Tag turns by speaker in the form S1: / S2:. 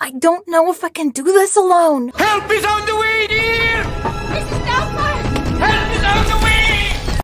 S1: I don't know if I can do this alone.
S2: Help is on the!